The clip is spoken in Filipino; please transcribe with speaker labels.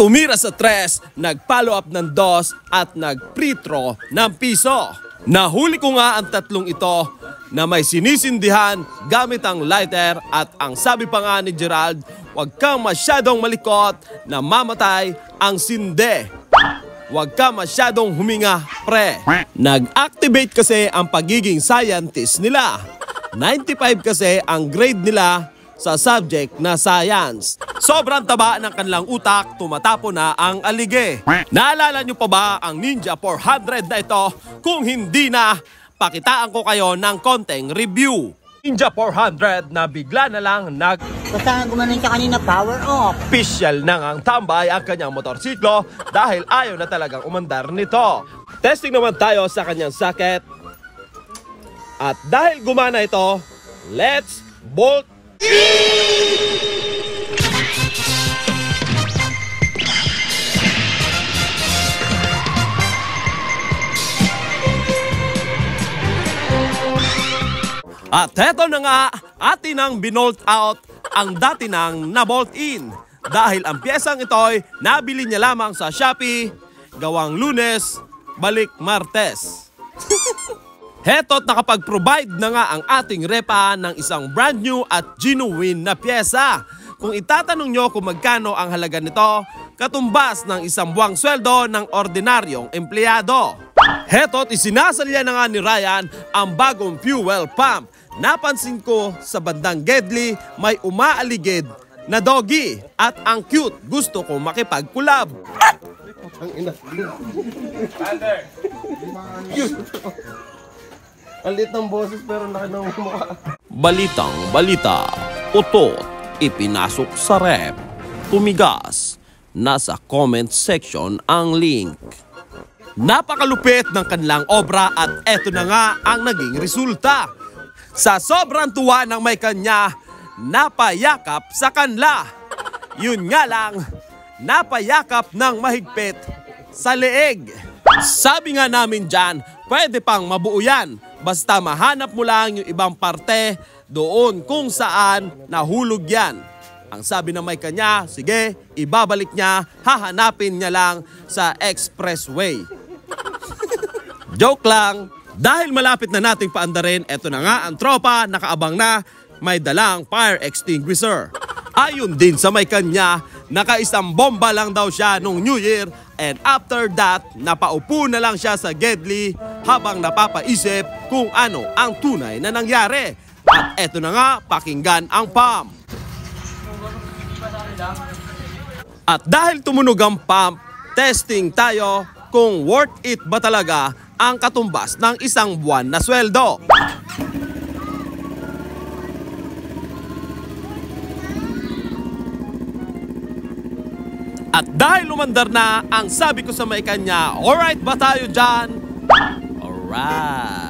Speaker 1: tumira sa tres, nag-follow up ng dos at nag-pre-throw ng piso. Nahuli ko nga ang tatlong ito na may sinisindihan gamit ang lighter at ang sabi pa nga ni Gerald, huwag kang masyadong malikot na mamatay ang sinde. Huwag ka masyadong huminga, pre. Nag-activate kasi ang pagiging scientist nila. 95 kasi ang grade nila sa subject na science. Sobrang taba ng kanilang utak, tumatapo na ang alige. Naalala nyo pa ba ang Ninja 400 na ito? Kung hindi na, pakitaan ko kayo ng konting review. Ninja 400 na bigla na lang nag
Speaker 2: Basta gumanon siya kanina, power off.
Speaker 1: official nang ang tambay ang kanyang motorsiklo dahil ayaw na talagang umandar nito. Testing naman tayo sa kanyang socket. At dahil gumana ito, let's bolt At heto na nga, atin ang binolt out ang dati nang nabolt in. Dahil ang piyesang ito'y nabili niya lamang sa Shopee, gawang lunes, balik martes. Heto't nakapag-provide na nga ang ating repa ng isang brand new at genuine na pyesa. Kung itatanong nyo kung magkano ang halaga nito, katumbas ng isang buwang sweldo ng ordinaryong empleyado. Heto't isinasalya na nga ni Ryan ang bagong fuel pump. Napansin ko sa bandang Gedli may umaaligid na doggy at ang cute gusto ko makipagkulab. Ang lit ng boses pero laki ng mukha. Balitang balita, utot, ipinasok sa rep, tumigas, nasa comment section ang link. Napakalupit ng kanilang obra at eto na nga ang naging resulta. Sa sobrang tuwa ng may kanya, napayakap sa kanla. Yun nga lang, napayakap ng mahigpit sa leeg. Sabi nga namin dyan, pwede pang mabuo yan. Basta mahanap mo lang yung ibang parte doon kung saan nahulog yan. Ang sabi ng may kanya, sige, ibabalik niya, hahanapin niya lang sa expressway. Joke lang. Dahil malapit na nating paandarin, eto na nga ang tropa, nakaabang na, may dalang fire extinguisher. Ayon din sa may kanya, nakaisang bomba lang daw siya nung New Year and after that, napaupo na lang siya sa Gedli habang napapaisip kung ano ang tunay na nangyari. At eto na nga, pakinggan ang pump. At dahil tumunog ang pump, testing tayo kung worth it ba talaga ang katumbas ng isang buwan na sweldo. At dahil lumandar na, ang sabi ko sa may kanya, alright ba tayo dyan? Alright.